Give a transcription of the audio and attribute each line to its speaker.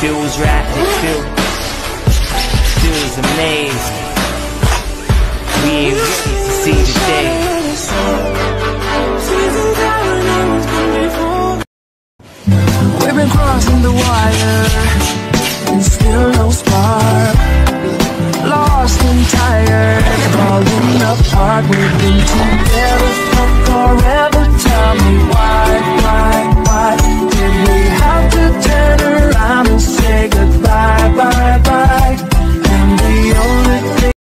Speaker 1: feels right, it feels, feels amazing. We ain't ready to see the day.
Speaker 2: We've been crossing the wire, and still no spark. Lost and tired, falling apart. We've been together.